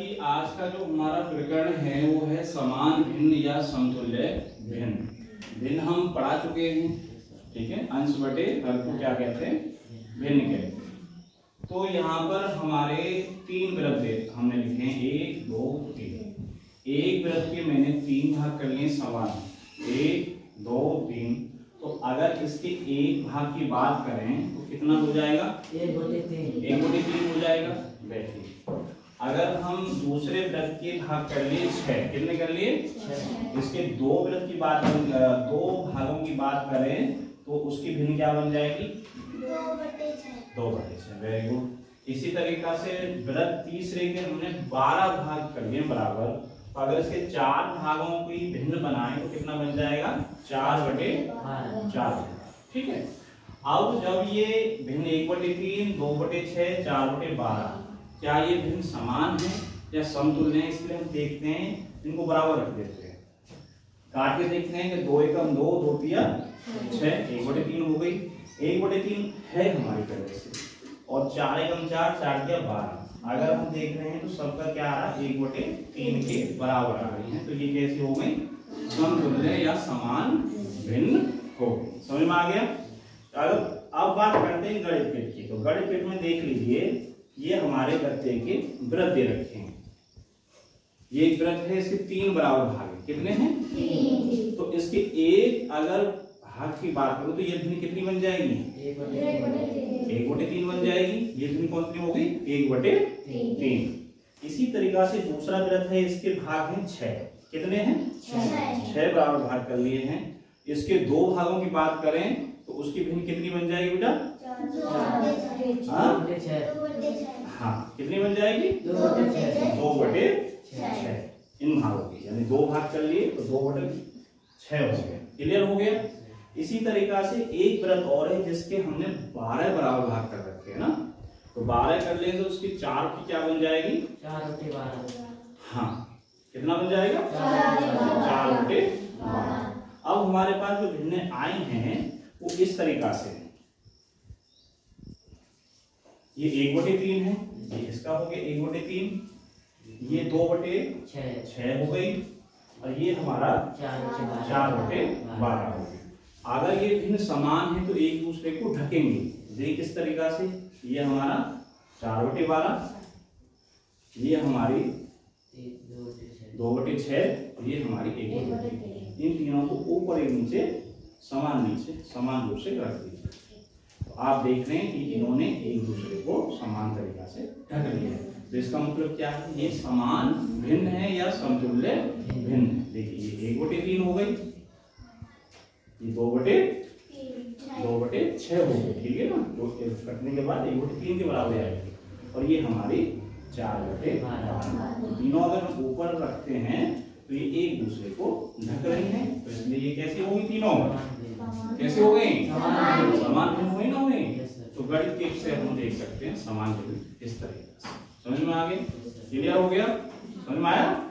कि आज का जो हमारा प्रकरण है वो है समान भिन्न या समतुल्य भिन्न। भिन्न हम पढ़ा चुके हैं ठीक है? अंश बटे हर को क्या कहते हैं? भिन्न कहते हैं। तो यहाँ पर हमारे तीन वृत्त हमने लिखे हैं एक दो तीन। एक वृत्त के मैंने तीन भाग कर लिए समान। एक दो तीन। तो अगर इसके एक भाग की बात करें तो कितना हो जाएगा? एक बटे तीन। एक बटे तीन हो जाएगा? बैठिए। अगर हम दूसरे व्रत के भाग कर लिए छह कितने कर लिए? इसके दो व्रत की बात दो भागों की बात करें तो उसकी भिन्न क्या बन जाएगी? दो बटे छह। दो बटे छह वेरी गुड इसी तरीका से व्रत तीसरे के हमने बारह भाग कर लिए बराबर। तो अगर इसके चार भागों की भिन्न बनाए तो कितना बन जाएगा? चार बटे चार। ठीक है? अब जब ये भिन्न एक बटे तीन दो बटे छह चार बटे बारह क्या ये भिन्न समान है या समतुल्य है? इसलिए हम देखते हैं, इनको बराबर रख देते हैं। काट के देखते हैं कि दो एकम दो दो तिया छह, एक बटे तीन हो गई। एक बटे तीन है हमारी पहले से। और चार एकम चार चार तिया बारह। अगर हम देख रहे हैं तो सबका क्या आ रहा है? एक बटे तीन के बराबर आ रही है। तो ये कैसी हो गई? समतुल्य या समान भिन्न हो समझ में आ गया? अगर अब बात करते हैं गणित पेट की तो गणित पेट में देख लीजिए ये हमारे गत्ते के व्रत दे रखे हैं। ये एक व्रत है इसके तीन बराबर भाग हैं। कितने हैं? तो इसके एक अगर भाग की बात करूँ तो ये भिन्न कितनी बन जाएगी? एक बटे तीन तीन एक बटे तीन बन जाएगी। ये भिन्न कौन सी हो गई एक बटे तीन। इसी तरीका से दूसरा व्रत है इसके भाग हैं छह। कितने हैं? छह बराबर भाग कर लिए हैं। इसके दो भागों की बात करें तो उसकी भिन्न कितनी बन जाएगी बेटा? दो बटे छह हाँ? हाँ कितनी बन जाएगी? दो बटे छह। दो बटे छह छह इन भागों की यानी दो भाग कर लिए तो दो बटे छह हो गए क्लियर हो गया? इसी तरीका से एक व्रत और है जिसके हमने बारह बराबर भाग कर रखे हैं ना? तो बारह कर लें तो उसकी चार की क्या बन जाएगी? चार बटे बारह। हाँ कितना बन जाएगा? चार बटे बारह। अब हमारे पास जो भिन्न आई हैं वो इस तरीका से? ये एक बटे तीन है ये इसका हो गया एक बटे तीन ये दो बटे छह। छह हो गई और ये हमारा चार बटे बारह। हो गया। अगर ये भिन्न समान है तो एक दूसरे को ढकेंगे। देखिए किस तरीका से? ये हमारा चार बटे बारह ये हमारी दो बटे और ये हमारी एक बटे तीन। इन तीनों को ऊपर एक नीचे समान नीचे समान रूप से रख दीजिए तो आप देख रहे हैं कि इन्होंने एक दूसरे को समान तरीका से ढक लिया है। तो इसका मतलब क्या है? ये समान भिन्न है या समतुल्य भिन्न है? देखिए, ये एक बटे तीन हो गई। ये दो बटे दो बटे छह हो गई ठीक है ना? तो कटने के बाद एक बटे तीन के बराबर आएगी और ये हमारी चार बटे। तो तीनों अगर हम ऊपर रखते हैं तो ये एक दूसरे को ढक रही हैं। तो इसलिए ये कैसे होगी तीनों? कैसे हो गई? समान। भिन्न। हुए ना हुए तो गणित के से हम देख सकते हैं समान भिन्न इस तरीके से। समझ में आ गए? क्लियर हो गया? समझ में आया?